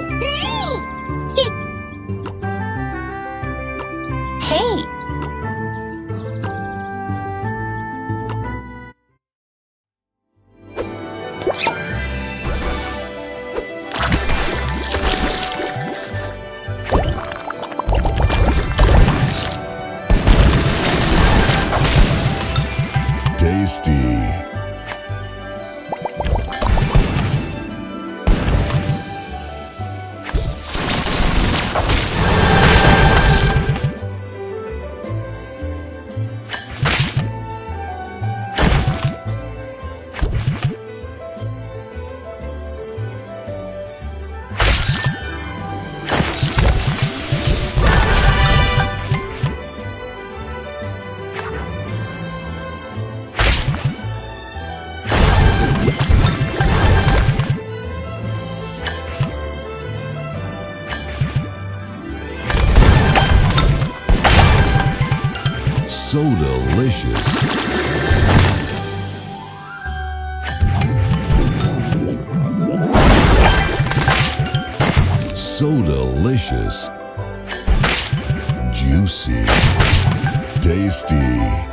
hey! Hey! Tasty. So delicious. So delicious. Juicy. Tasty.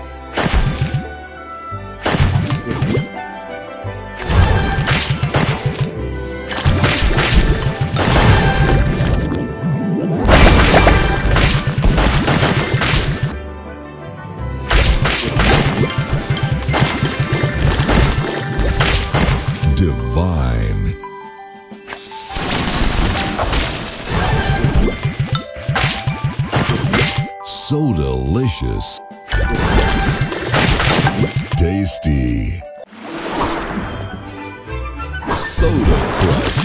Divine. So delicious. Tasty. Soda Crush.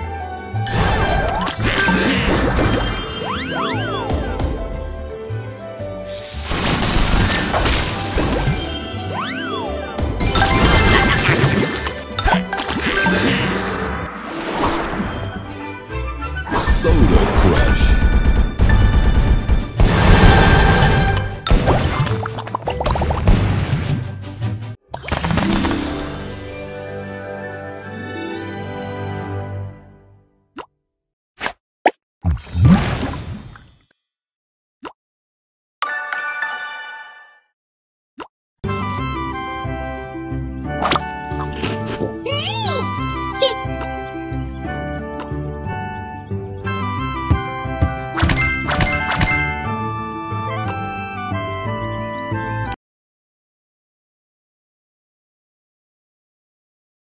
Hey!